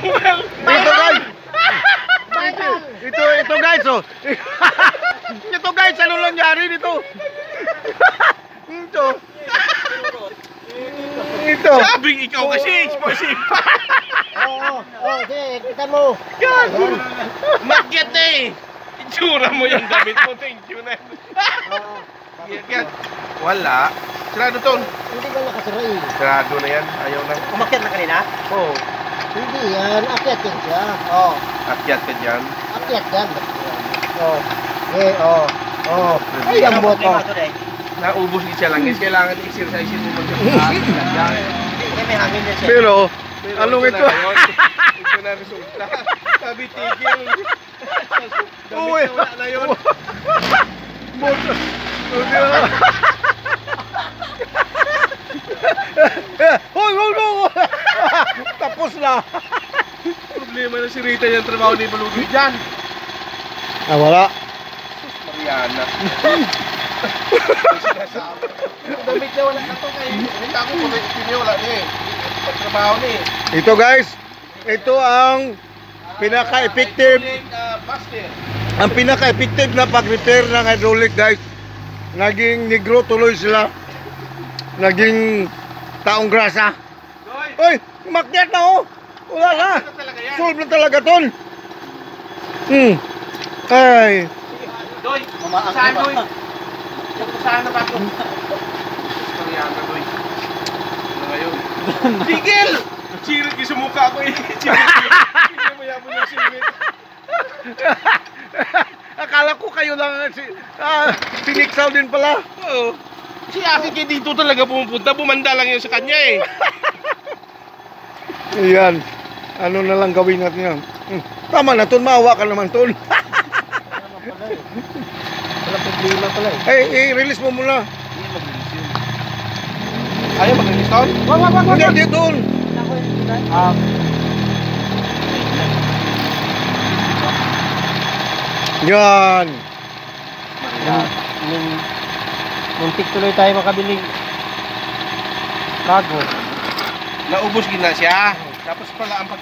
Ito guys. Ito, ito, ito guys oh. ito guys, ano nangyari dito? Ito. Ito. Sabing ikaw kasi, explosive. Oo, oo, sige, kita mo. Makyat na eh. Itsura mo yung damit mo. Thank you na. Oo. Wala. Sarado to. Hindi ba nakasara eh? Sarado na yan. Ayaw na. Umakyat na kanina? Oo. Hindi yan, akyat yan siya. Oo, Akyat ka dyan. akyat yan. Oo. Eh, oo. Oo. Ay, ang. Ito dahil. Naubos din siya lang. Guys, kailangan i-exercise mo din siya. Pero, anong ito? Ito na resulta. Sabi tigil. Na wala na yun. Motor. Hoy, hoy, hoy. Tapos na. Problema na si Rita yung trabaho ni Balugi dyan. Ah, wala. Mariana. Damit niya wala na to kay. Hindi ako kung may wala niya eh. Pagtrabaho niya eh. Ito guys, ito ang pinaka-effective Uh, ang pinaka-effective na pag-repair ng hydraulic guys. Naging negro tuloy sila. Naging taong grasa. Doy, Hoy, makyat na oh. Wala na. Solve na talaga ton. Hmm. Ay. Doy, saan Doy? Saan na ba ito? Ano ngayon? Tigil! Sirit yung sumukha ko eh. Hindi mo yapon yung sirit. Akala ko kayo lang si ah, siniksaw din pala. Oo. Si Aki kay dito talaga pumupunta. Bumanda lang yun sa kanya eh. Ayan. Ano na lang gawin natin yan? Hmm. Tama na ton, maawa ka naman ton. Wala eh. Problema pala eh. Eh, i-release mo muna. Ayaw mag-release doon? Wag, wag, wag, wag. Hindi, hindi tunay. Ah, Yan. Muntik tuloy tayo makabiling bago. Naubos gina siya. Tapos pala ang pag